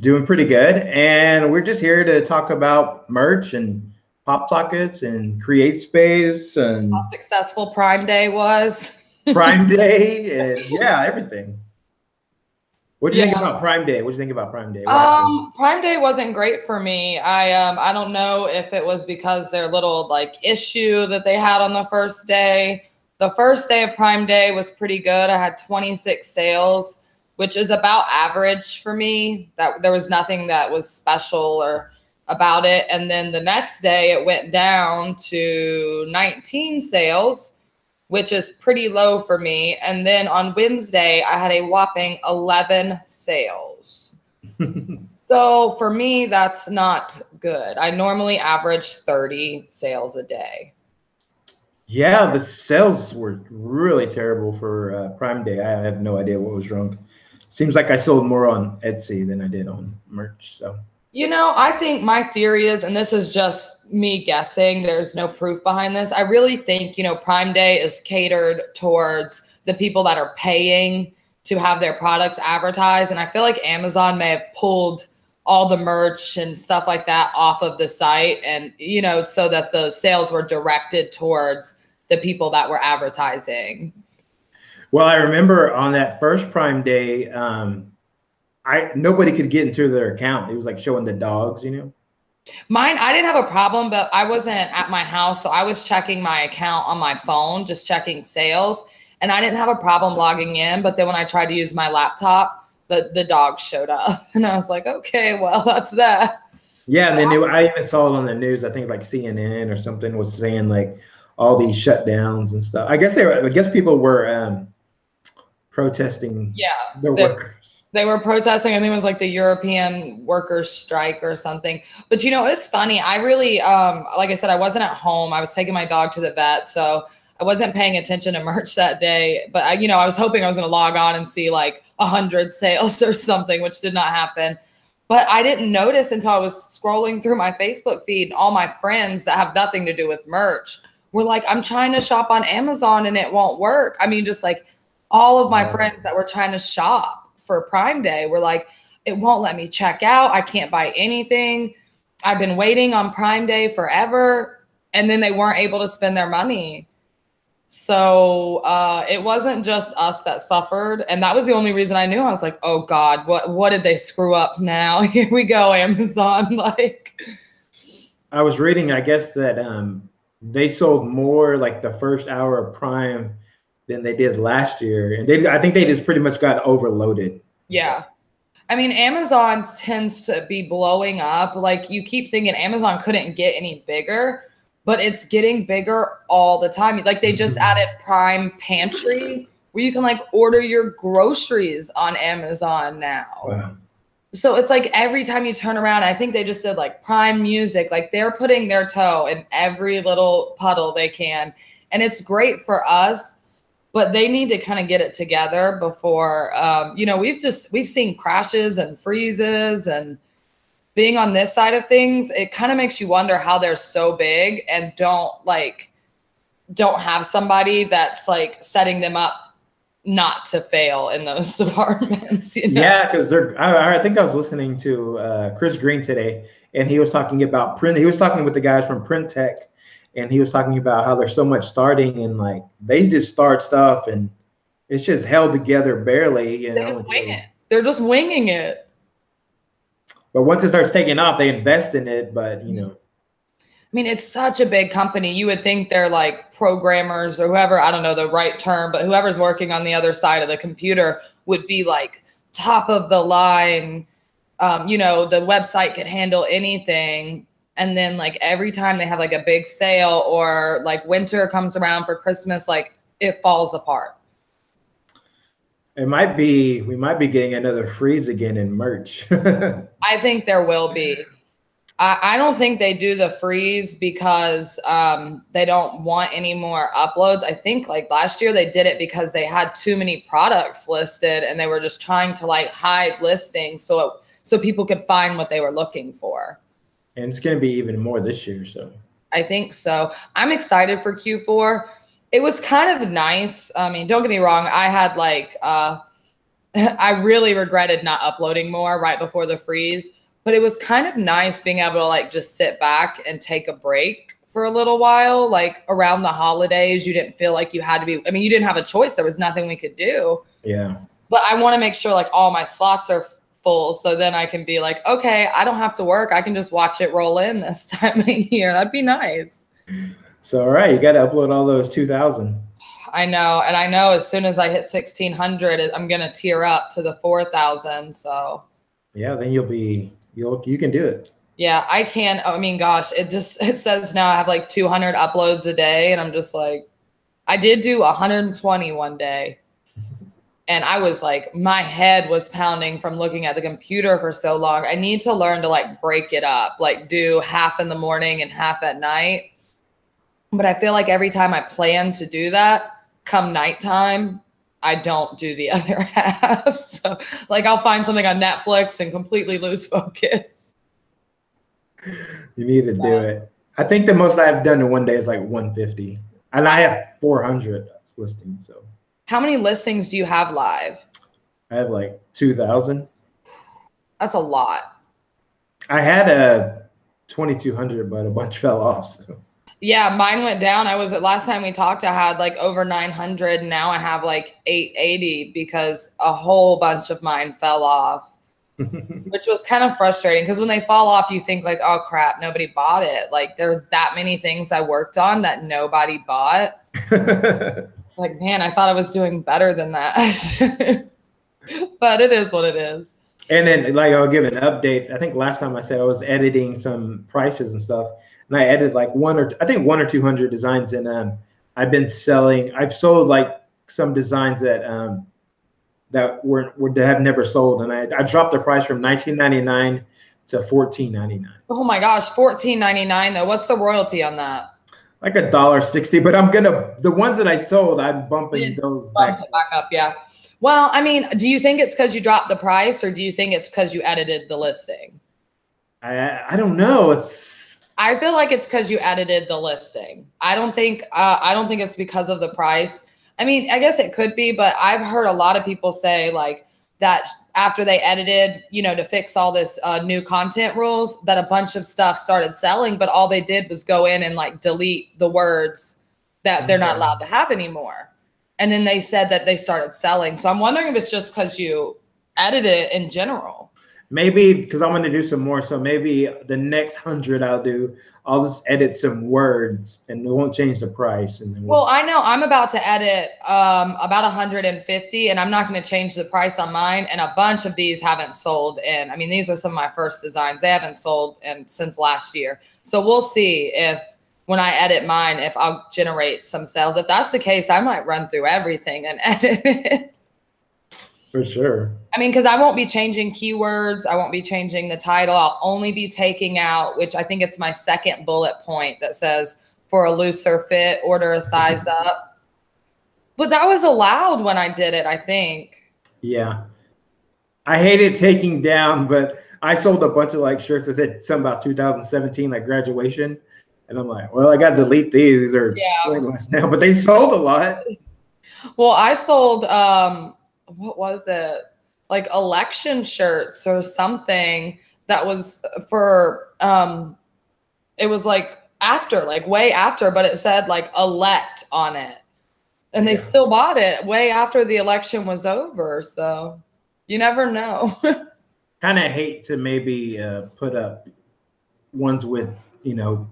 Doing pretty good. And we're just here to talk about merch and Pop Sockets and CreateSpace and how successful Prime Day was. Prime Day and yeah, everything. What do you yeah. think about Prime Day? What do you think about Prime Day? um, Prime Day wasn't great for me. I um, I don't know if it was because their little like issue that they had on the first day. The first day of Prime Day was pretty good. I had 26 sales which is about average for me. That there was nothing that was special or about it. And then the next day it went down to 19 sales, which is pretty low for me. And then on Wednesday I had a whopping 11 sales. so for me, that's not good. I normally average 30 sales a day. Yeah, the sales were really terrible for uh, Prime Day. I have no idea what was wrong seems like I sold more on Etsy than I did on merch. So, you know, I think my theory is, and this is just me guessing, there's no proof behind this. I really think, you know, Prime Day is catered towards the people that are paying to have their products advertised. And I feel like Amazon may have pulled all the merch and stuff like that off of the site and, you know, so that the sales were directed towards the people that were advertising. Well, I remember on that first Prime Day, um, I nobody could get into their account. It was like showing the dogs, you know. Mine, I didn't have a problem, but I wasn't at my house, so I was checking my account on my phone, just checking sales, and I didn't have a problem logging in. But then when I tried to use my laptop, the the dogs showed up, and I was like, okay, well, that's that. Yeah, and then I even saw it on the news. I think like CNN or something was saying like all these shutdowns and stuff. I guess they were. I guess people were. Um, protesting yeah the workers. they were protesting i think it was like the european workers strike or something. But you know it's funny i really um like i said i wasn't at home. I was taking my dog to the vet so i wasn't paying attention to merch that day. But I, you know i was hoping i was going to log on and see like a hundred sales or something which did not happen. But i didn't notice until i was scrolling through my facebook feed all my friends that have nothing to do with merch were like i'm trying to shop on amazon and it won't work. I mean just like all of my friends that were trying to shop for Prime Day were like, it won't let me check out. I can't buy anything. I've been waiting on Prime Day forever. And then they weren't able to spend their money. So uh, it wasn't just us that suffered. And that was the only reason I knew. I was like, oh God, what, what did they screw up now? Here we go, Amazon. like, I was reading, I guess, that um, they sold more like the first hour of Prime than they did last year, and they I think they just pretty much got overloaded. Yeah. I mean, Amazon tends to be blowing up. Like you keep thinking Amazon couldn't get any bigger, but it's getting bigger all the time. Like they just mm-hmm. added Prime Pantry where you can like order your groceries on Amazon now. Wow. So it's like every time you turn around, I think they just did like Prime Music. Like they're putting their toe in every little puddle they can. And it's great for us but they need to kind of get it together before um, you know we've just we've seen crashes and freezes and being on this side of things it kind of makes you wonder how they're so big and don't like don't have somebody that's like setting them up not to fail in those departments you know? yeah because they're I, I, think i was listening to uh, chris green today and he was talking about print he was talking with the guys from print tech and he was talking about how there's so much starting and like they just start stuff and it's just held together barely. You they know? just wing it. They're just winging it. But once it starts taking off, they invest in it. But you know, I mean, it's such a big company. You would think they're like programmers or whoever, I don't know the right term, but whoever's working on the other side of the computer would be like top of the line. Um, you know, the website could handle anything and then like every time they have like a big sale or like winter comes around for christmas like it falls apart. It might be we might be getting another freeze again in merch i think there will be. I, I don't think they do the freeze because um, they don't want any more uploads. I think like last year they did it because they had too many products listed and they were just trying to like hide listings so it, so people could find what they were looking for and it's going to be even more this year. So I think so. I'm excited for Q4. It was kind of nice. I mean, don't get me wrong. I had like uh, I really regretted not uploading more right before the freeze, but it was kind of nice being able to like just sit back and take a break for a little while. Like around the holidays, you didn't feel like you had to be, I mean, you didn't have a choice. There was nothing we could do. Yeah. But I want to make sure like all my slots are full so then I can be like, okay, I don't have to work. I can just watch it roll in this time of year. That'd be nice. So, all right, you got to upload all those 2000. I know. And I know as soon as I hit 1600, I'm going to tear up to the 4000. So, yeah, then you'll be, you'll, you can do it. Yeah, I can. I mean, gosh, it just, it says now I have like 200 uploads a day. And I'm just like, I did do 120 one day. And I was like, my head was pounding from looking at the computer for so long. I need to learn to like break it up, like do half in the morning and half at night but I feel like every time I plan to do that, come nighttime, I don't do the other half. So, like, I'll find something on Netflix and completely lose focus. You need to do it. I think the most I've done in one day is like 150, and I have 400 listings. So, how many listings do you have live? I have like 2,000. That's a lot. I had a 2,200, but a bunch fell off. So. Yeah, mine went down. I was at last time we talked, I had like over 900. Now I have like 880 because a whole bunch of mine fell off, which was kind of frustrating because when they fall off, you think like, oh crap, nobody bought it. Like there was that many things I worked on that nobody bought. like, man, I thought I was doing better than that. but it is what it is. And then like I'll give an update. I think last time I said I was editing some prices and stuff and I edited like one or I think one or two hundred designs, and um, I've been selling. I've sold like some designs that um, that were, were that have never sold, and I, I dropped the price from nineteen ninety nine to fourteen ninety nine. Oh my gosh, fourteen ninety nine though. What's the royalty on that? Like a dollar sixty, but I'm gonna the ones that I sold, I'm bumping those back. back up. Yeah. Well, I mean, do you think it's because you dropped the price, or do you think it's because you edited the listing? I I don't know. It's I feel like it's because you edited the listing. I don't think uh, I don't think it's because of the price. I mean, I guess it could be, but I've heard a lot of people say like that after they edited, you know, to fix all this uh, new content rules, that a bunch of stuff started selling, but all they did was go in and like delete the words that they're not allowed to have anymore. And then they said that they started selling. So I'm wondering if it's just because you edit it in general maybe because I'm going to do some more. So maybe the next hundred I'll do, I'll just edit some words and it won't change the price. And then we'll, well I know I'm about to edit um, about 150 and I'm not going to change the price on mine. And a bunch of these haven't sold in. I mean, these are some of my first designs. They haven't sold in since last year. So we'll see if when I edit mine, if I'll generate some sales. If that's the case, I might run through everything and edit it. For sure. I mean, because I won't be changing keywords. I won't be changing the title. I'll only be taking out, which I think it's my second bullet point that says for a looser fit, order a size up. But that was allowed when I did it, I think. Yeah. I hated taking down, but I sold a bunch of like shirts that said something about 2017, like graduation. And I'm like, well, I got to delete these. These are yeah. now, but they sold a lot. Well, I sold um, what was it? Like election shirts or something that was for um it was like after, like way after, but it said like elect on it. And they yeah. still bought it way after the election was over. So you never know. kind of hate to maybe uh, put up ones with, you know,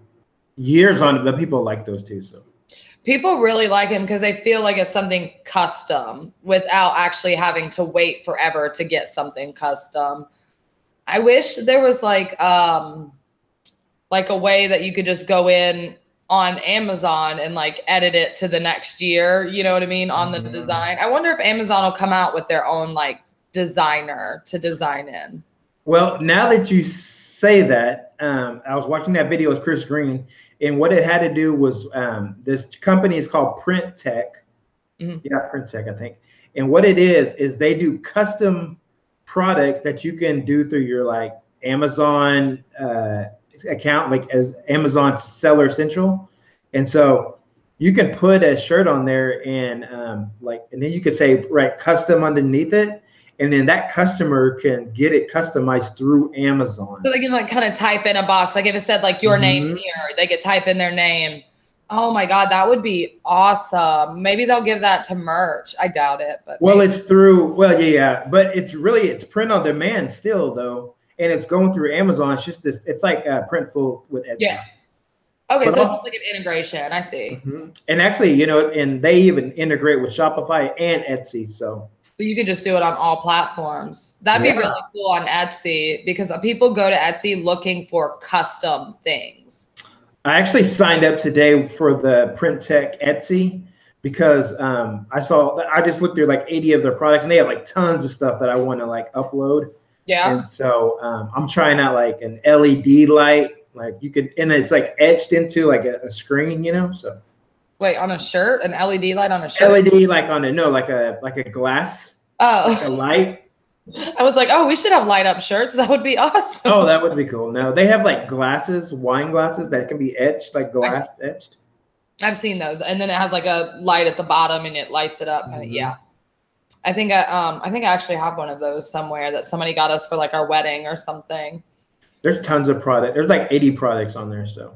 years on it, but people like those too. So people really like him because they feel like it's something custom without actually having to wait forever to get something custom. I wish there was like um like a way that you could just go in on Amazon and like edit it to the next year, you know what I mean, on the mm-hmm. design. I wonder if Amazon will come out with their own like designer to design in. Well, now that you say that, um, I was watching that video with Chris Green and what it had to do was um, this company is called Print Tech. Mm-hmm. Yeah, Print Tech, I think. And what it is is they do custom products that you can do through your like Amazon uh, account, like as Amazon Seller Central. And so you can put a shirt on there and um, like, and then you could say right custom underneath it, and then that customer can get it customized through Amazon. So they can like kind of type in a box, like if it said like your name Mhm. here, they could type in their name. Oh my god, that would be awesome. Maybe they'll give that to merch. I doubt it, but Well, maybe. it's through well, yeah, but it's really it's print on demand still though, and it's going through Amazon. It's just this. It's like uh, Printful with Etsy. Yeah. okay. but So it's also- like an integration. I see. Mhm. And actually, you know, and they even integrate with Shopify and Etsy. So So you could just do it on all platforms. That'd be really cool on Etsy because people go to Etsy looking for custom things. I actually signed up today for the Print Tech Etsy because um, I saw I just looked through like 80 of their products and they have like tons of stuff that I want to like upload. Yeah. And so um, I'm trying out like an LED light, like you could, and it's like etched into like a, a screen, you know. So Wait, on a shirt, an LED light on a shirt. LED like on a no, like a like a glass, oh a Oh, light. I was like, oh, we should have light up shirts. That would be awesome. Oh, that would be cool. No, they have like glasses, wine glasses that can be etched, like glass etched. I've seen those, and then it has like a light at the bottom, and it lights it up. And Mhm. yeah, I think I um I think I actually have one of those somewhere that somebody got us for like our wedding or something. There's tons of product. There's like 80 products on there. So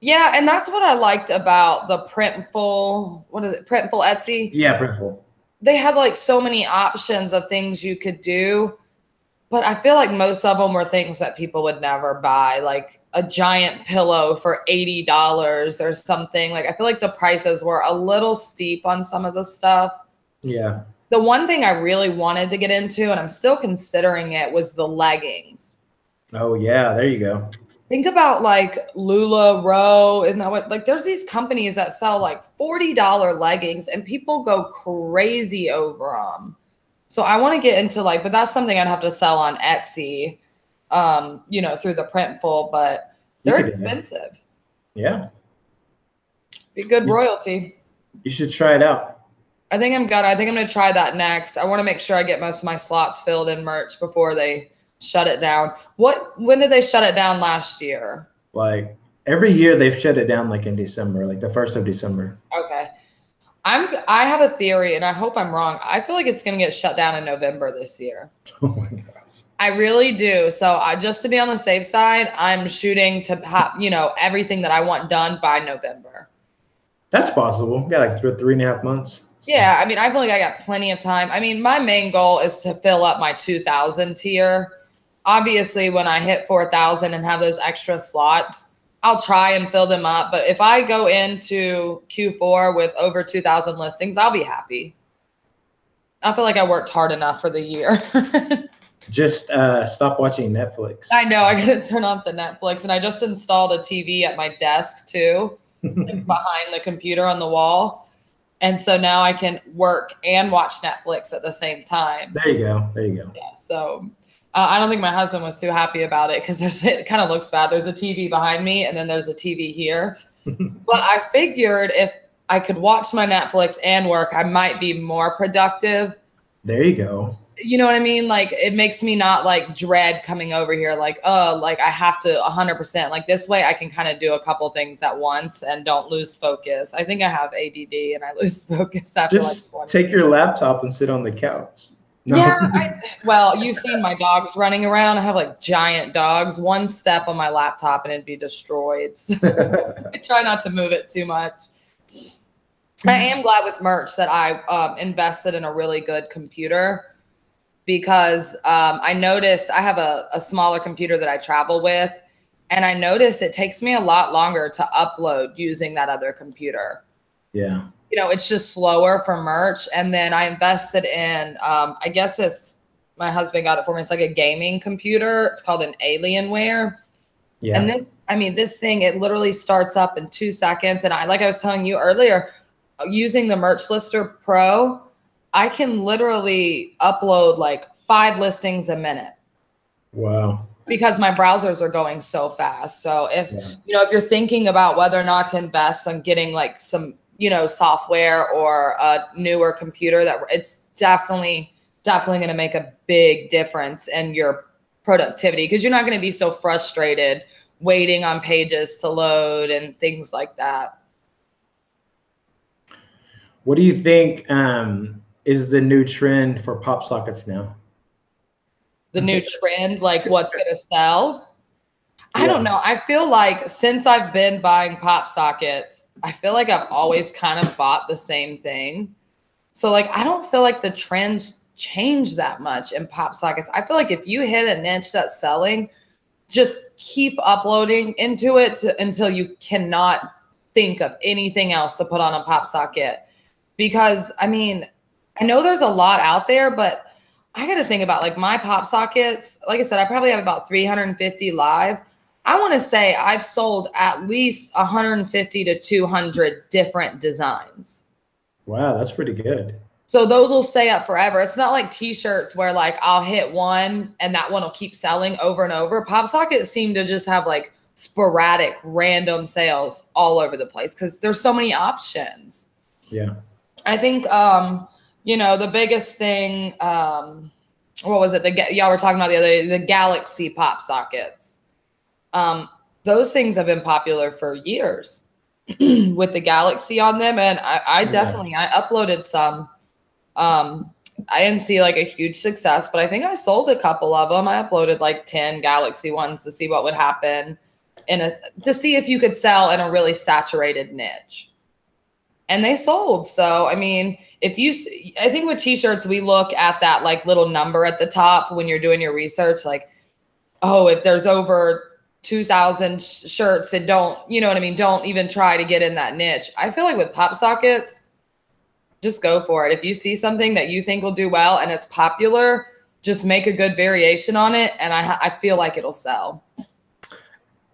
Yeah, and that's what I liked about the Printful. What is it? Printful Etsy. yeah, Printful. They had like so many options of things you could do, but I feel like most of them were things that people would never buy, like a giant pillow for eighty dollars or something. Like I feel like the prices were a little steep on some of the stuff. Yeah. The one thing I really wanted to get into, and I'm still considering it, was the leggings. Oh yeah, there you go. Think about like LuLaRoe, isn't that what? Like, there's these companies that sell like $40 leggings and people go crazy over them. So I want to get into like, but that's something I'd have to sell on Etsy, um, you know, through the Printful, but they're could do that. expensive. Yeah, Be good royalty. you should try it out. I think I'm gonna. I think I'm gonna try that next. I want to make sure I get most of my slots filled in merch before they shut it down. What? When did they shut it down last year? Like every year they've shut it down like in December, like the first of December. Okay. I'm. I have a theory, and I hope I'm wrong. I feel like it's gonna get shut down in November this year. Oh my gosh. I really do. So I just to be on the safe side, I'm shooting to have you know everything that I want done by November. That's possible. Yeah, like three, three and a half months. Yeah, I mean, I feel like I got plenty of time. I mean, my main goal is to fill up my 2000 tier. Obviously, when I hit 4000 and have those extra slots, I'll try and fill them up. But if I go into Q4 with over 2000 listings, I'll be happy. I feel like I worked hard enough for the year. Just uh, stop watching Netflix. I know I gotta turn off the Netflix, and I just installed a TV at my desk too, behind the computer on the wall, and so now I can work and watch Netflix at the same time. there you go. There you go. Yeah, so uh, I don't think my husband was too happy about it because there's it kind of looks bad. There's a TV behind me, and then there's a TV here. but I figured if I could watch my Netflix and work, I might be more productive There you go. you know what I mean? Like it makes me not like dread coming over here, like, oh, like I have to 100%. Like this way I can kind of do a couple things at once and don't lose focus. I think I have ADD and I lose focus after Just like 20. take your laptop and sit on the couch. No. Yeah, I, well, you've seen my dogs running around. I have like giant dogs. One step on my laptop and it'd be destroyed. So I try not to move it too much. I am glad with merch that I um, invested in a really good computer because um, I noticed I have a, a smaller computer that I travel with, and I noticed it takes me a lot longer to upload using that other computer. yeah. You know, it's just slower for merch. And then I invested in, um, I guess it's my husband got it for me. It's like a gaming computer. It's called an Alienware. Yeah. And this, I mean, this thing, it literally starts up in two seconds. And I, like I was telling you earlier, using the Merch Lister Pro, I can literally upload like five listings a minute wow. because my browsers are going so fast. So if, Yeah. you know, if you're thinking about whether or not to invest on getting like some, you know, software or a newer computer that it's definitely, definitely going to make a big difference in your productivity because you're not going to be so frustrated waiting on pages to load and things like that. What do you think um, is the new trend for pop sockets now? the new trend, like what's gonna sell. I don't know. I feel like since I've been buying pop sockets, I feel like I've always kind of bought the same thing. So like I don't feel like the trends change that much in pop sockets. I feel like if you hit a niche that's selling, just keep uploading into it to, until you cannot think of anything else to put on a pop socket. Because I mean, I know there's a lot out there, but I got to think about like my pop sockets. Like I said, I probably have about 350 live. I want to say I've sold at least 150 to 200 different designs. Wow, that's pretty good. So those will stay up forever. It's not like t-shirts where like I'll hit one and that one will keep selling over and over. Pop sockets seem to just have like sporadic random sales all over the place because there's so many options. Yeah. I think um, you know, the biggest thing um what was it? The y'all were talking about the other day, the Galaxy pop sockets. Um, those things have been popular for years with the Galaxy on them. And I, I definitely yeah. I uploaded some um, I didn't see like a huge success, but I think I sold a couple of them. I uploaded like 10 Galaxy ones to see what would happen in a to see if you could sell in a really saturated niche. And they sold. So, I mean, if you I think with t-shirts we look at that like little number at the top when you're doing your research like oh, if there's over 2000 shirts and don't, you know what I mean, don't even try to get in that niche. I feel like with pop sockets just go for it. If you see something that you think will do well and it's popular, just make a good variation on it, and I I feel like it'll sell.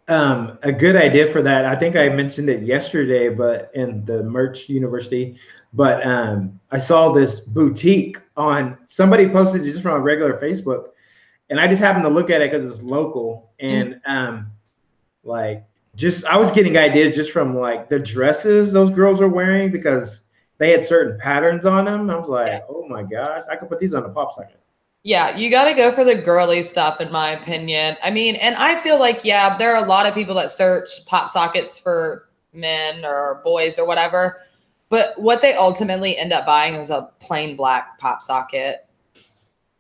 Um, a good idea for that. I think I mentioned it yesterday, but in the merch university. But um, I saw this boutique on somebody posted just from a regular Facebook, and I just happened to look at it because it's local and mm. um, like just I was getting ideas just from like the dresses those girls are wearing because they had certain patterns on them. I was like, yeah. oh my gosh, I could put these on a pop socket. Yeah, you got to go for the girly stuff, in my opinion. I mean, and I feel like, yeah, there are a lot of people that search pop sockets for men or boys or whatever. But what they ultimately end up buying is a plain black pop socket.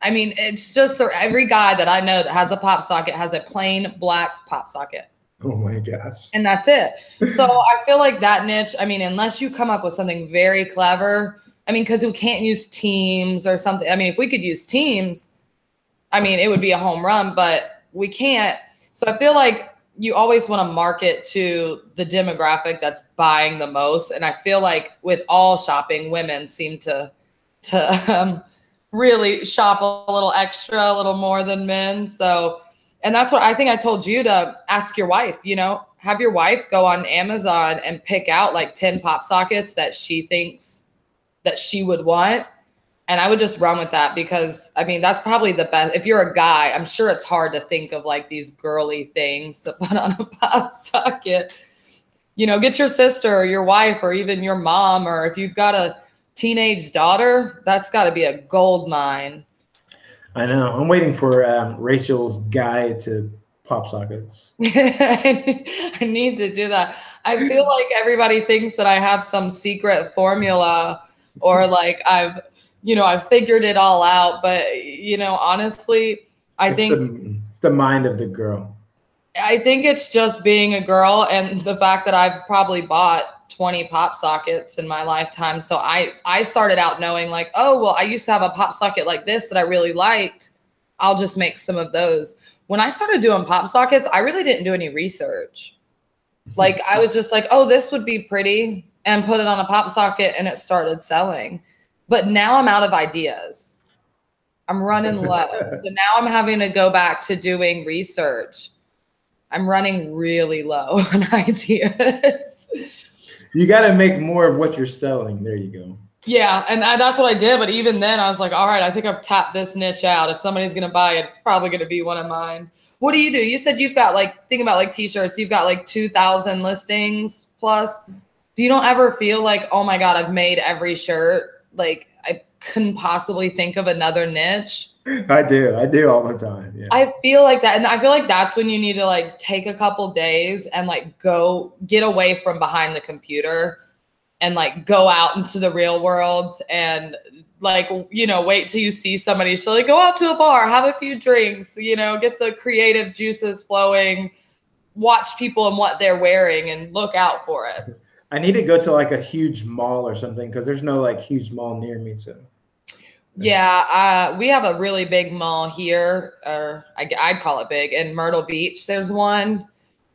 I mean, it's just the, every guy that I know that has a pop socket has a plain black pop socket. Oh my gosh. And that's it. So I feel like that niche, I mean, unless you come up with something very clever, I mean, because we can't use teams or something. I mean, if we could use teams, I mean, it would be a home run, but we can't. So I feel like you always want to market to the demographic that's buying the most. And I feel like with all shopping, women seem to to um, really shop a little extra, a little more than men. So and that's what I think I told you to ask your wife, you know, have your wife go on Amazon and pick out like 10 pop sockets that she thinks that she would want. And I would just run with that because I mean, that's probably the best. If you're a guy, I'm sure it's hard to think of like these girly things to put on a pop socket. You know, get your sister or your wife or even your mom, or if you've got a teenage daughter, that's got to be a gold mine I know. I'm waiting for um, Rachael's guide to pop sockets. I need to do that. I feel like everybody thinks that I have some secret formula or like I've, you know, I've figured it all out. But, you know, honestly, I it's think the, it's the mind of the girl. I think it's just being a girl and the fact that I've probably bought 20 pop sockets in my lifetime. So I I started out knowing like, oh, well, I used to have a pop socket like this that I really liked. I'll just make some of those. When I started doing pop sockets, I really didn't do any research. Like I was just like, oh, this would be pretty and put it on a pop socket and it started selling. But now I'm out of ideas. I'm running low. so now I'm having to go back to doing research. I'm running really low on ideas you got to make more of what you're selling. There you go. Yeah, and I, that's what I did. But even then, I was like, all right, I think I've tapped this niche out. If somebody's gonna buy it, it's probably gonna be one of mine. What do you do? You said you've got like think about like t-shirts. You've got like two thousand listings plus. Do you don't ever feel like, oh my god, I've made every shirt? Like I couldn't possibly think of another niche. I do. I do all the time. Yeah. I feel like that. And I feel like that's when you need to like take a couple days and like go get away from behind the computer and like go out into the real world and like you know wait till you see somebody she'll like go out to a bar have a few drinks you know get the creative juices flowing watch people and what they're wearing and look out for it I need to go to like a huge mall or something because there's no like huge mall near me. So yeah uh, we have a really big mall here or I, i'd call it big in myrtle beach there's one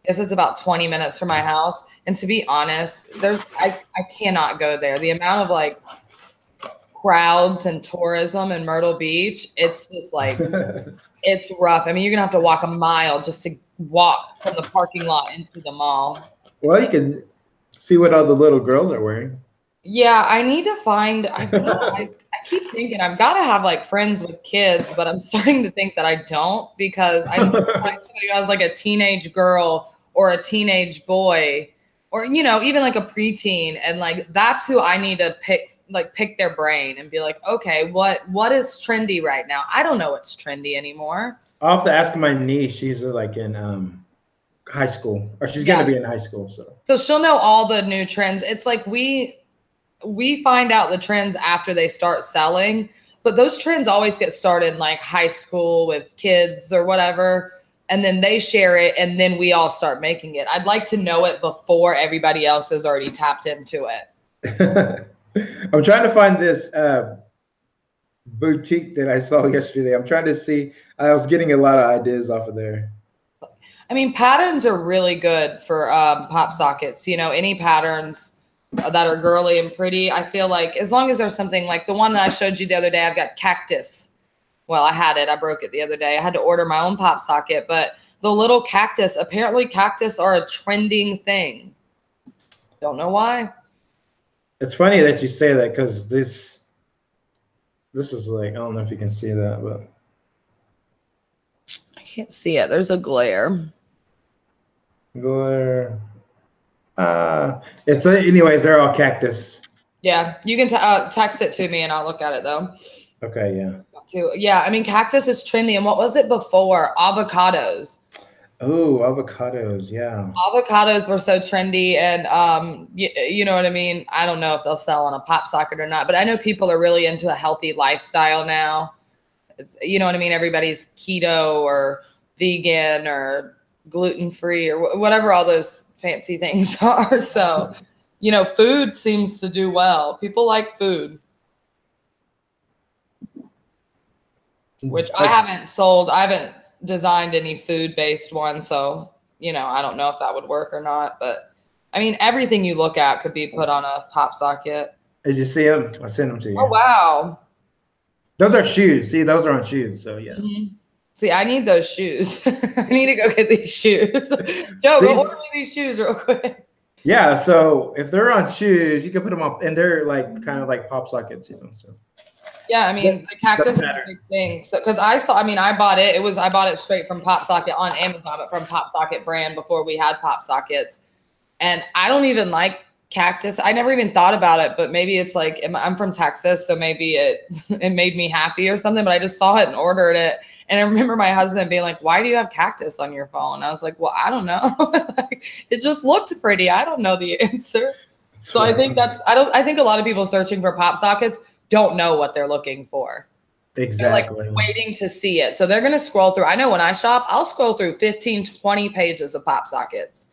This is about 20 minutes from my house and to be honest there's i, I cannot go there the amount of like crowds and tourism in Myrtle Beach, it's just like it's rough. I mean, you're gonna have to walk a mile just to walk from the parking lot into the mall. well, you can see what all the little girls are wearing. Yeah, I need to find. I, I keep thinking I've got to have like friends with kids, but I'm starting to think that I don't because I need to find somebody who has like a teenage girl or a teenage boy or you know even like a preteen and like that's who i need to pick like pick their brain and be like okay what what is trendy right now i don't know what's trendy anymore I'll have to ask my niece. She's uh, like in um, high school, or she's gonna be in high school. So so she'll know all the new trends it's like we we find out the trends after they start selling but those trends always get started in like high school with kids or whatever and then they share it and then we all start making it i'd like to know it before everybody else has already tapped into it I'm trying to find this uh, boutique that I saw yesterday. I'm trying to see. I was getting a lot of ideas off of there. I mean, patterns are really good for um, pop sockets. You know, any patterns that are girly and pretty. I feel like as long as there's something like the one that I showed you the other day, I've got cactus. Well, I had it. I broke it the other day. I had to order my own pop socket, but the little cactus. Apparently, cactus are a trending thing. Don't know why. It's funny that you say that because this this is like I don't know if you can see that, but I can't see it. There's a glare. glare. Uh, it's anyways. They're all cactus. Yeah, you can t- uh, text it to me and I'll look at it though. Okay, yeah. Too. Yeah, I mean, cactus is trendy. And what was it before? Avocados. Oh, avocados. Yeah. avocados were so trendy and um you, you know what i mean i don't know if they'll sell on a pop socket or not but i know people are really into a healthy lifestyle now it's you know what i mean everybody's keto or vegan or gluten free or wh- whatever all those fancy things are so you know food seems to do well people like food which i haven't sold i haven't designed any food based one so you know i don't know if that would work or not but i mean everything you look at could be put on a pop socket Did you see them? I sent them to you. oh wow Those are shoes. See, those are on shoes. So yeah. Mhm. See i need those shoes i need to go get these shoes joe See? go order me these shoes real quick Yeah. So if they're on shoes, you can put them up, and they're like kind of like pop sockets, you know. So yeah i mean the cactus is a big thing so because i saw i mean i bought it it was i bought it straight from pop socket on amazon but from pop socket brand before we had pop sockets and I don't even like cactus. I never even thought about it, but maybe it's like I'm- I'm from Texas, so maybe it it made me happy or something. But I just saw it and ordered it, and I remember my husband being like, "Why do you have cactus on your phone?" I was like, "Well, I don't know. Like, it just looked pretty. I don't know the answer." So I think that's I don't I think a lot of people searching for pop sockets don't know what they're looking for. Exactly. They're like waiting to see it. So they're going to scroll through. I know when I shop, I'll scroll through 15, 20 pages of pop sockets.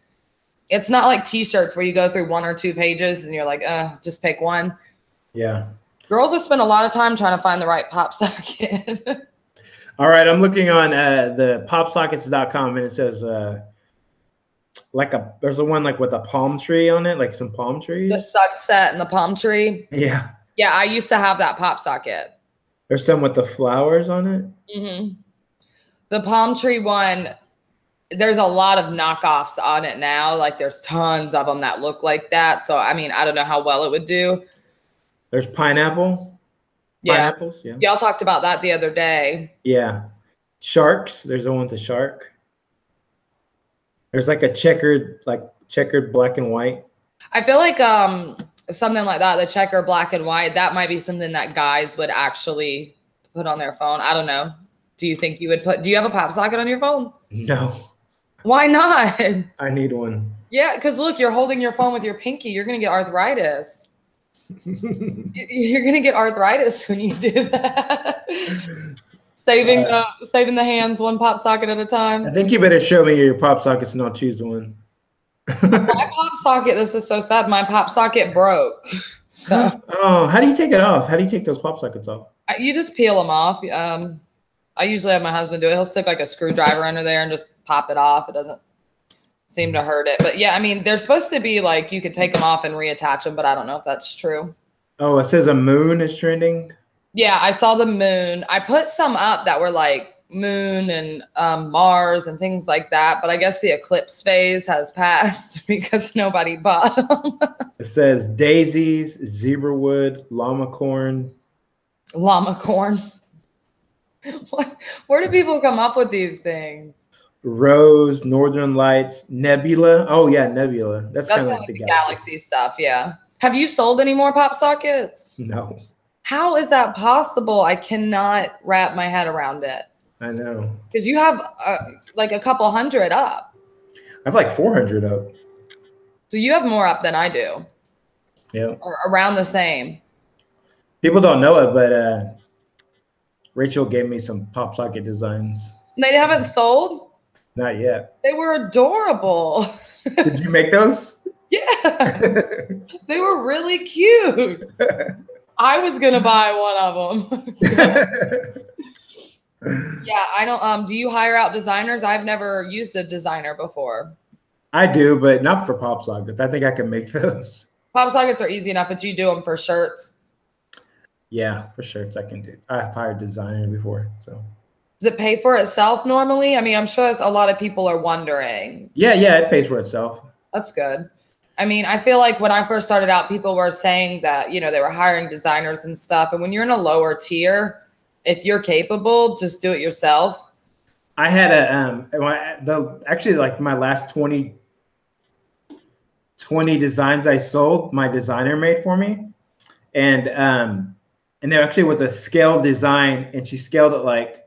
It's not like t-shirts where you go through one or two pages and you're like, uh, just pick one. yeah. Girls have spent a lot of time trying to find the right pop socket. All right, I'm looking on uh, the popsockets.com and it says uh, like a there's a one like with a palm tree on it, like some palm trees. the sunset and the palm tree. Yeah, Yeah, I used to have that pop socket. there's some with the flowers on it. Mm-hmm. The palm tree one, there's a lot of knockoffs on it now. Like there's tons of them that look like that. So I mean, I don't know how well it would do. There's pineapple. Yeah. Pineapples. Yeah. Y'all talked about that the other day. Yeah. Sharks. There's the one with the shark. There's like a checkered, like checkered black and white. I feel like um something like that, the checker black and white, that might be something that guys would actually put on their phone. I don't know. Do you think you would put do you have a pop socket on your phone? No, Why not? I need one. Yeah, because look, you're holding your phone with your pinky. You're gonna get arthritis. You're gonna get arthritis when you do that. saving Uh, the saving the hands one pop socket at a time. I think you better show me your pop sockets and I'll choose one. My pop socket. This is so sad. My pop socket broke. So oh, how do you take it off? How do you take those pop sockets off? You just peel them off. Um, I usually have my husband do it. He'll stick like a screwdriver under there and just pop it off. It doesn't seem to hurt it. But yeah, I mean, they're supposed to be like you could take them off and reattach them, but I don't know if that's true. Oh, it says a moon is trending. Yeah, I saw the moon. I put some up that were like moon and um, Mars and things like that, but I guess the eclipse phase has passed because nobody bought them. It says daisies, zebra wood, llama corn. Llama corn. What? Where do people come up with these things? Rose, Northern Lights, Nebula. Oh yeah, Nebula. That's, That's kind of like the the galaxy stuff, yeah. Have you sold any more pop sockets? No, How is that possible? I cannot wrap my head around it. I know. Because you have uh, like a couple hundred up. I have like 400 up. So you have more up than I do, Yeah. or around the same. People don't know it, but uh, Rachael gave me some pop socket designs. They haven't sold. Not yet. They were adorable. Did you make those? yeah, they were really cute. I was gonna buy one of them. yeah, I don't. Um, do you hire out designers? I've never used a designer before. I do, but not for pop sockets. I think I can make those. Pop sockets are easy enough, but you do them for shirts. Yeah, for shirts I can do. I've hired designer before, so Does it pay for itself normally? I mean, I'm sure a lot of people are wondering. yeah, yeah, it pays for itself. That's good. I mean, I feel like when I first started out, people were saying that, you know, they were hiring designers and stuff. And when you're in a lower tier, if you're capable, just do it yourself. I had a um my- the actually like my last 20 20 designs I sold, my designer made for me. And um and there actually was a scaled design and she scaled it like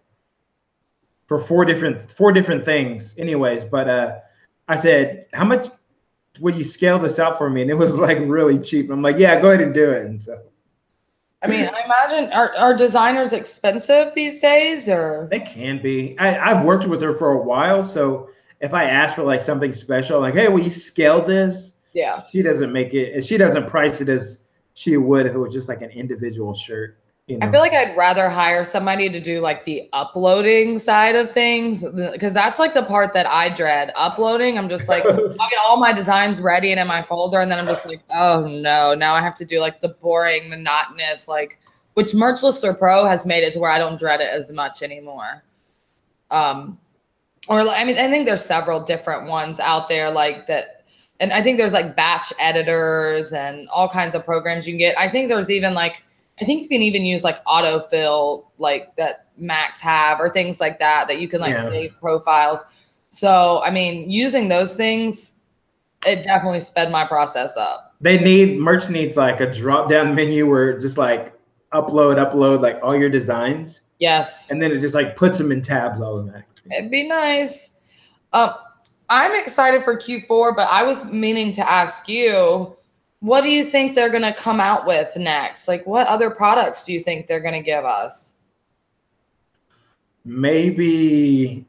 for four different four different things anyways, but uh I said, "How much would you scale this out for me?" And it was like really cheap. I'm like, "Yeah, go ahead and do it." And so I mean, I imagine are, are designers expensive these days or They can be. I, I've worked with her for a while, so if I ask for like something special, like, "Hey, will you scale this?" yeah. She doesn't make it. She doesn't price it as she would if it was just like an individual shirt. You know? I feel like I'd rather hire somebody to do like the uploading side of things because that's like the part that I dread. Uploading, I'm just like, I'll get all my designs ready and in my folder, and then I'm just like, oh no, now I have to do like the boring, monotonous, like which Merch Lister Pro has made it to where I don't dread it as much anymore. Um, or like, I mean, I think there's several different ones out there like that, and I think there's like batch editors and all kinds of programs you can get. I think there's even like I think you can even use like autofill like that Macs have or things like that that you can like Yeah. save profiles. So I mean, using those things, it definitely sped my process up. they need merch needs like a drop down menu where just like upload, upload like all your designs, Yes, and then it just like puts them in tabs automatically. it'd be nice. Um, I'm excited for Q4, but I was meaning to ask you, what do you think they're gonna come out with next? Like, what other products do you think they're gonna give us? Maybe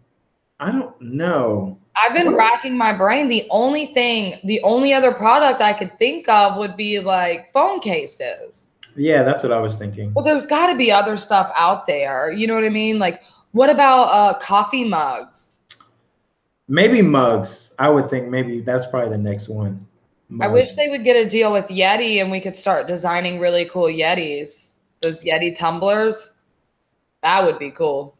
I don't know. I've been racking my brain. The only thing, the only other product I could think of would be like phone cases. Yeah, that's what I was thinking. Well, there's got to be other stuff out there. You know what I mean? Like, what about uh, coffee mugs? Maybe mugs. I would think maybe that's probably the next one. I wish they would get a deal with Yeti and we could start designing really cool Yetis. Those Yeti tumblers. That would be cool.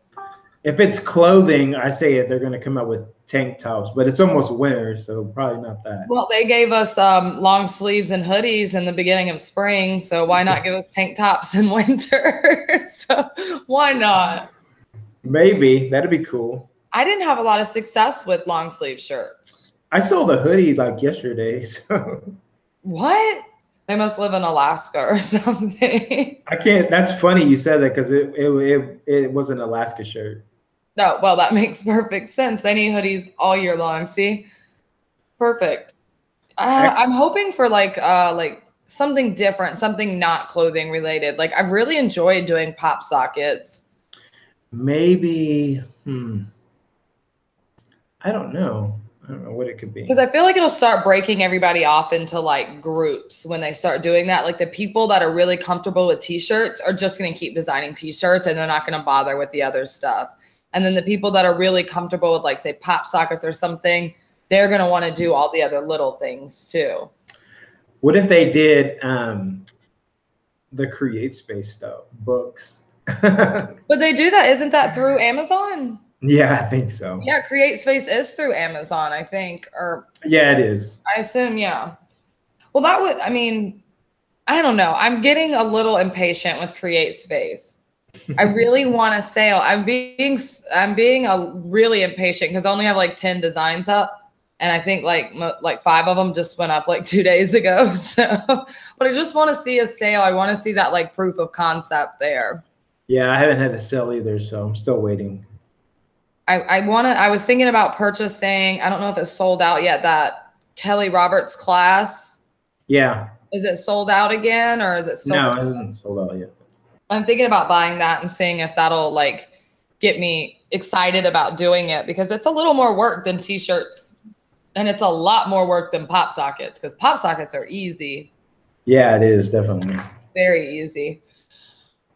If it's clothing, I say they're going to come out with tank tops, but it's almost winter, so probably not that. Well, they gave us um, long sleeves and hoodies in the beginning of spring, so why not give us tank tops in winter? so why not? Maybe that'd be cool. I didn't have a lot of success with long sleeve shirts. I sold a hoodie like yesterday, so What? They must live in Alaska or something. I can't. That's funny you said that because it, it it it was an Alaska shirt. no, well, that makes perfect sense. They need hoodies all year long. See? Perfect. Uh, I'm hoping for like uh like something different, something not clothing related. Like I've really enjoyed doing pop sockets. Maybe, hmm. I don't know. I don't know what it could be. Because I feel like it'll start breaking everybody off into like groups when they start doing that. Like the people that are really comfortable with t-shirts are just going to keep designing t-shirts and they're not going to bother with the other stuff. And then the people that are really comfortable with like say pop sockets or something, they're going to want to do all the other little things too. What if they did um, the CreateSpace stuff, books? but they do that. Isn't that through Amazon? Yeah, I think so. Yeah, CreateSpace is through Amazon, I think, or yeah, it is. I assume, yeah. Well, that would, I mean, I don't know. I'm getting a little impatient with CreateSpace. I really want a sale. I'm being, I'm being a really impatient because I only have like ten designs up, and I think like like five of them just went up like two days ago. So, but I just want to see a sale. I want to see that like proof of concept there. Yeah, I haven't had a sale either, so I'm still waiting. I, I want to, I was thinking about purchasing, I don't know if it's sold out yet, that Kelly Roberts class. Yeah. Is it sold out again or is it still? No, it isn't sold out yet. I'm thinking about buying that and seeing if that'll like get me excited about doing it because it's a little more work than t-shirts and it's a lot more work than pop sockets because pop sockets are easy. Yeah, it is definitely. Very easy.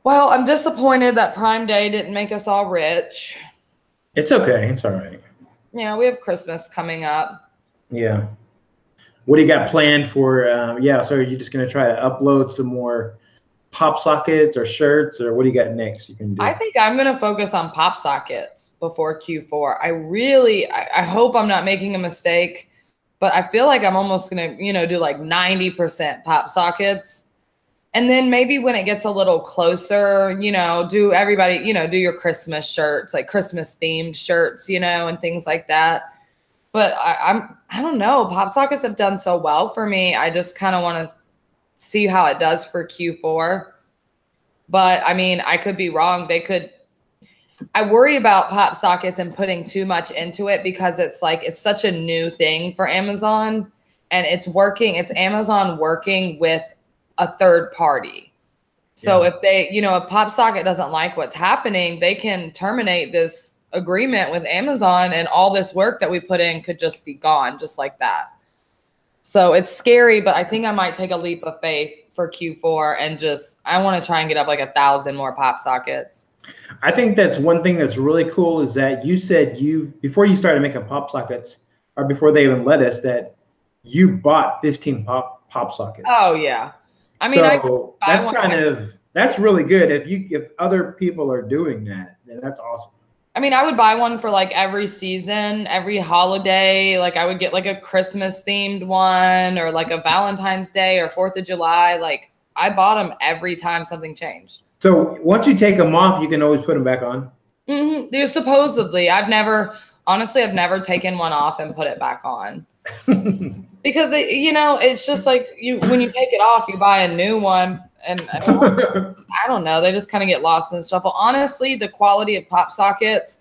Well, I'm disappointed that Prime Day didn't make us all rich. It's okay. It's all right. Yeah, we have Christmas coming up. Yeah. What do you got planned for? Um, yeah, so are you just gonna try to upload some more pop sockets or shirts, or what do you got next? You can do. I think I'm gonna focus on pop sockets before Q4. I really, I, I hope I'm not making a mistake, but I feel like I'm almost gonna, you know, do like 90% pop sockets and then maybe when it gets a little closer, you know, do everybody, you know, do your Christmas shirts, like Christmas themed shirts, you know, and things like that. But I, I'm, I don't know. Pop sockets have done so well for me. I just kind of want to see how it does for Q4. But I mean, I could be wrong. They could. I worry about pop sockets and putting too much into it because it's like it's such a new thing for Amazon and it's working. It's Amazon working with a third party. So yeah. if they, you know, if PopSocket doesn't like what's happening, they can terminate this agreement with Amazon and all this work that we put in could just be gone just like that. So it's scary, but I think I might take a leap of faith for Q4 and just I want to try and get up like a thousand more pop sockets. I think that's one thing that's really cool is that you said you before you started making pop sockets or before they even let us that you bought 15 pop pop sockets. Oh yeah. I mean, so I, that's kind of that's really good. If you if other people are doing that, then that's awesome. I mean, I would buy one for like every season, every holiday. Like I would get like a Christmas themed one or like a Valentine's Day or 4th of July. Like I bought them every time something changed. So once you take them off, you can always put them back on. Mm-hmm. They're supposedly. I've never, honestly, I've never taken one off and put it back on. Because it, you know it's just like you when you take it off you buy a new one and I don't, I don't know. They just kind of get lost in the shuffle. Honestly the quality of pop sockets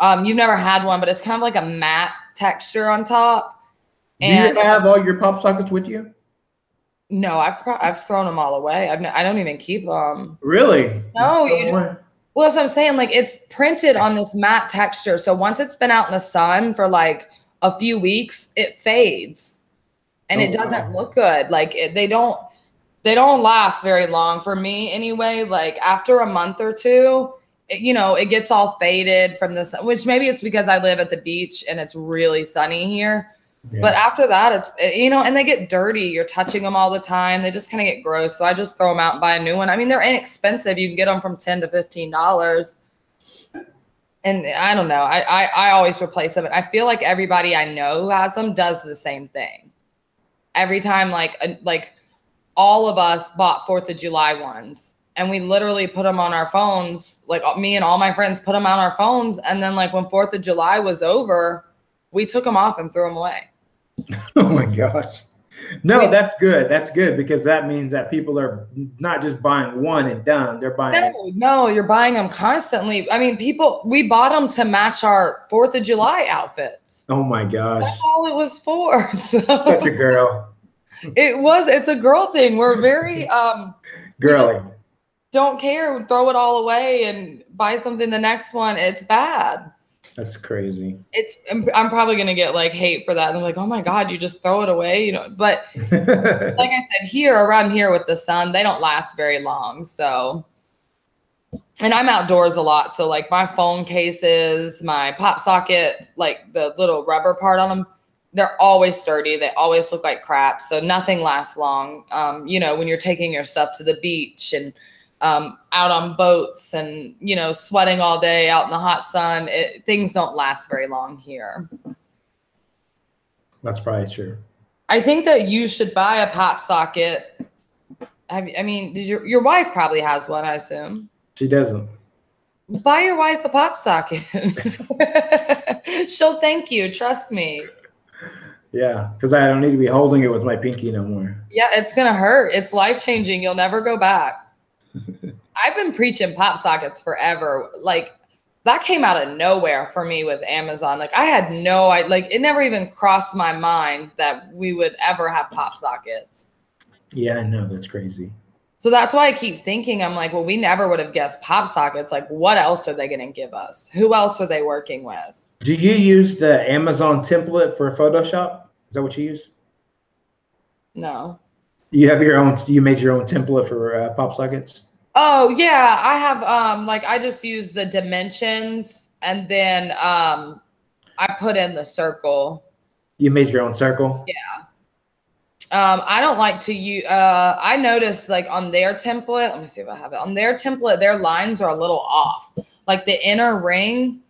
um you've never had one but it's kind of like a matte texture on top. And do you have all your pop sockets with you? No i've i've thrown them all away. I've i don't even keep them. Really? No you just, well that's what i'm saying like it's printed on this matte texture. So once it's been out in the sun for like a few weeks it fades and oh, it doesn't wow. look good. Like it, they don't they don't last very long for me anyway. Like after a month or two, it, you know, it gets all faded from the sun, which maybe it's because I live at the beach and it's really sunny here. Yeah. But after that, it's you know, and they get dirty. You're touching them all the time. They just kind of get gross. So I just throw them out and buy a new one. I mean, they're inexpensive. You can get them from ten to fifteen dollars. And I don't know. I, I I always replace them. And I feel like everybody I know who has them does the same thing every time like a, like all of us bought Fourth of July ones, and we literally put them on our phones. Like uh, me and all my friends put them on our phones, and then like when Fourth of July was over, we took them off and threw them away. Oh my gosh! No, that's good. That's good because that means that people are not just buying one and done. They're buying. No, no, you're buying them constantly. I mean, people, we bought them to match our Fourth of July outfits. Oh my gosh, That's all it was for. So such a girl, it was. It's a girl thing. We're very um girly. don't care. Throw it all away and buy something. The next one, it's bad. That's crazy. It's. I'm, I'm probably gonna get like hate for that. And I'm like, oh my god, you just throw it away, you know. But like I said, here around here with the sun, they don't last very long. So, and I'm outdoors a lot. So, like my phone cases, my pop socket, like the little rubber part on them, they're always sturdy. They always look like crap. So, nothing lasts long. Um, you know, when you're taking your stuff to the beach and um, out on boats and, you know, sweating all day out in the hot sun, it, things don't last very long here. That's probably true. I think that you should buy a pop socket. Have, I mean, did your your wife probably has one? I assume. She doesn't. Buy your wife a pop socket. She'll thank you. Trust me. Yeah, because I don't need to be holding it with my pinky no more. Yeah, it's gonna hurt. It's life changing. You'll never go back. I've been preaching pop sockets forever. Like that came out of nowhere for me with Amazon. Like I had no, I like it never even crossed my mind that we would ever have pop sockets. Yeah, I know that's crazy. So that's why I keep thinking, I'm like, well, we never would have guessed pop sockets. Like, what else are they going to give us? Who else are they working with? Do you use the Amazon template for Photoshop? Is that what you use? No. You have your own. You made your own template for uh, pop sockets. Oh yeah, I have um like I just use the dimensions and then um I put in the circle. You made your own circle. Yeah. Um, I don't like to use. Uh, I noticed like on their template. Let me see if I have it on their template. Their lines are a little off. Like the inner ring,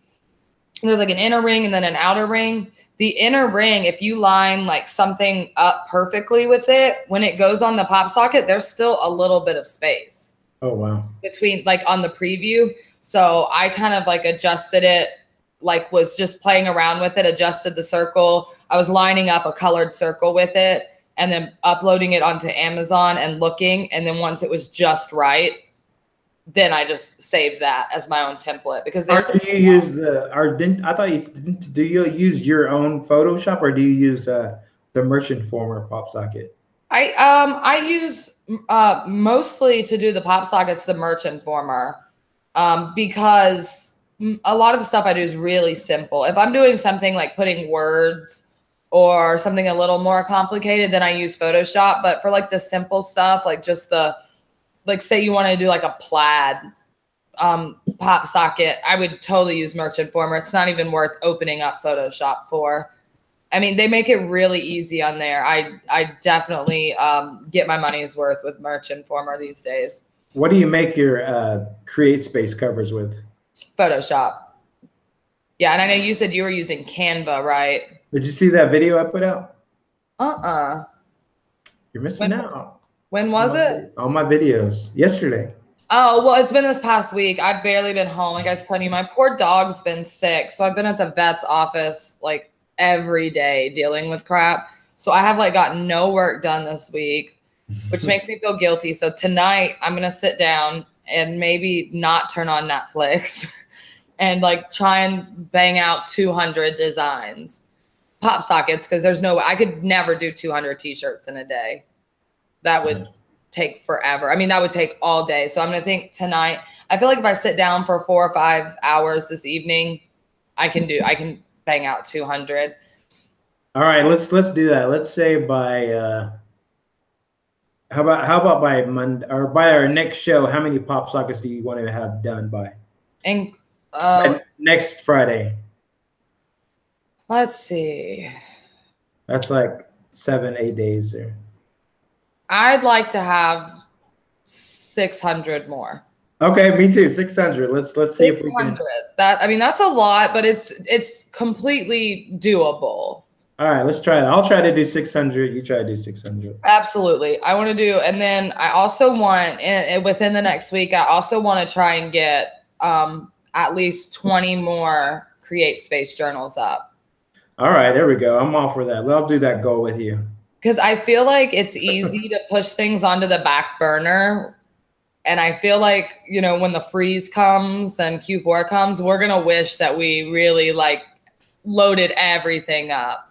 there's like an inner ring and then an outer ring. The inner ring, if you line like something up perfectly with it, when it goes on the pop socket, there's still a little bit of space Oh wow. between like on the preview. So I kind of like adjusted it, like was just playing around with it, adjusted the circle. I was lining up a colored circle with it and then uploading it onto Amazon and looking. And then once it was just right, then I just saved that as my own template because Or there's do you use the? Or didn't I thought you didn't- do you use your own Photoshop or do you use uh, the Merch Informer pop socket? I um I use uh mostly to do the pop sockets the Merch Informer um because a lot of the stuff I do is really simple. If I'm doing something like putting words or something a little more complicated, then I use Photoshop. But for like the simple stuff, like just the like say you want to do like a plaid um pop socket, I would totally use Merch Informer. It's not even worth opening up Photoshop for. I mean, they make it really easy on there. I I definitely um, get my money's worth with Merch Informer these days. What do you make your uh, CreateSpace covers with? Photoshop. Yeah, and I know you said you were using Canva, right? Did you see that video I put out? Uh-uh. You're missing When- out. When was my- it? On my videos yesterday. Oh, well, it's been this past week. I've barely been home. Like I was telling you, my poor dog's been sick. So I've been at the vet's office like every day dealing with crap. So I have like got no work done this week. which makes me feel guilty. So tonight I'm gonna sit down and maybe not turn on Netflix and like try and bang out 200 designs, pop sockets, because there's no way I could never do 200 t-shirts in a day. That would take forever. I mean, that would take all day. So I'm gonna think tonight. I feel like if I sit down for four or five hours this evening, I can do. I can bang out 200. All right, let's let's do that. Let's say by uh, how about how about by Monday or by our next show? How many pop sockets do you want to have done by? And uh, By next Friday. let's see. That's like seven, eight days there. I'd like to have 600 more. Okay, me too. Six hundred. Let's let's see if we 600. can. That I mean that's a lot, but it's it's completely doable. All right, let's try that. I'll try to do six hundred. You try to do six hundred. Absolutely. I want to do and then I also want in, within the next week I also want to try and get um at least 20 more CreateSpace journals up. All right, there we go. I'm all for that. I'll do that goal with you. because I feel like it's easy to push things onto the back burner. And I feel like, you know, when the freeze comes and Q4 comes, we're going to wish that we really like loaded everything up.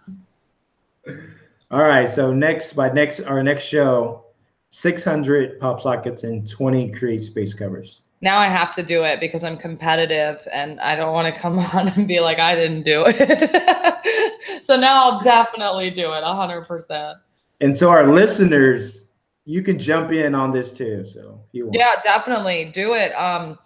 All right. So next, by next, our next show, 600 pop sockets and 20 CreateSpace covers. Now I have to do it because I'm competitive and I don't want to come on and be like, I didn't do it. so now I'll definitely do it 100%. And so our listeners, you can jump in on this too. So yeah, definitely do it. Um,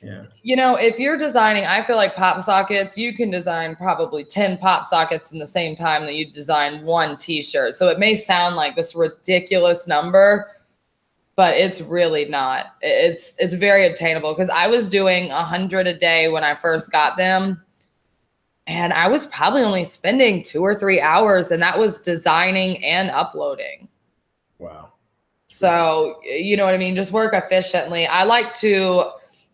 yeah. You know, if you're designing, I feel like pop sockets, you can design probably 10 pop sockets in the same time that you design one t-shirt. So it may sound like this ridiculous number, but it's really not. It's it's very obtainable because I was doing a hundred a day when I first got them. And I was probably only spending two or three hours, and that was designing and uploading. So, you know what I mean? Just work efficiently. I like to,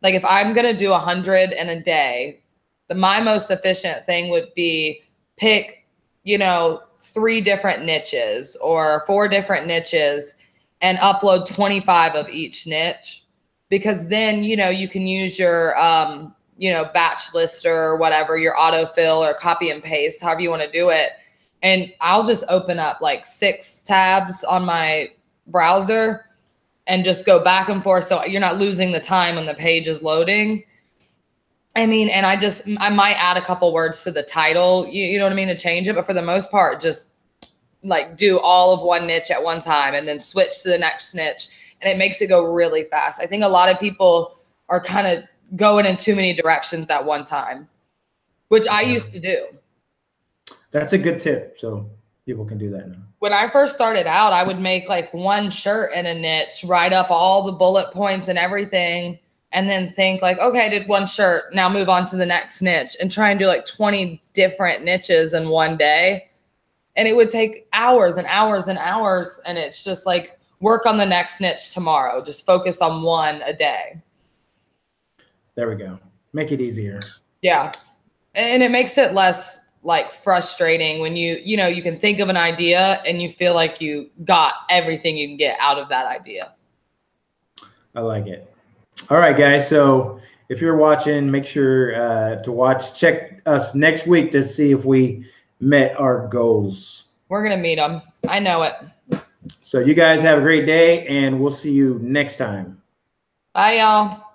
like, if I'm going to do a 100 in a day, the, my most efficient thing would be pick, you know, three different niches or four different niches and upload 25 of each niche because then, you know, you can use your, um, you know, batch lister or whatever, your autofill or copy and paste, however you want to do it. And I'll just open up like six tabs on my browser and just go back and forth. So you're not losing the time when the page is loading. I mean, and I just, I might add a couple words to the title, you, you know what I mean, to change it. But for the most part, just like do all of one niche at one time and then switch to the next niche. And it makes it go really fast. I think a lot of people are kind of going in too many directions at one time, which I used to do. That's a good tip. So people can do that now. When I first started out, I would make like one shirt in a niche, write up all the bullet points and everything, and then think like, okay, I did one shirt, now move on to the next niche and try and do like 20 different niches in one day. And it would take hours and hours and hours. And it's just like work on the next niche tomorrow. Just focus on one a day. There we go. Make it easier. Yeah. And it makes it less like frustrating when you, you know, you can think of an idea and you feel like you got everything you can get out of that idea. I like it. All right, guys. So if you're watching, make sure uh, to watch, check us next week to see if we met our goals. We're going to meet them. I know it. So you guys have a great day and we'll see you next time. Bye, y'all.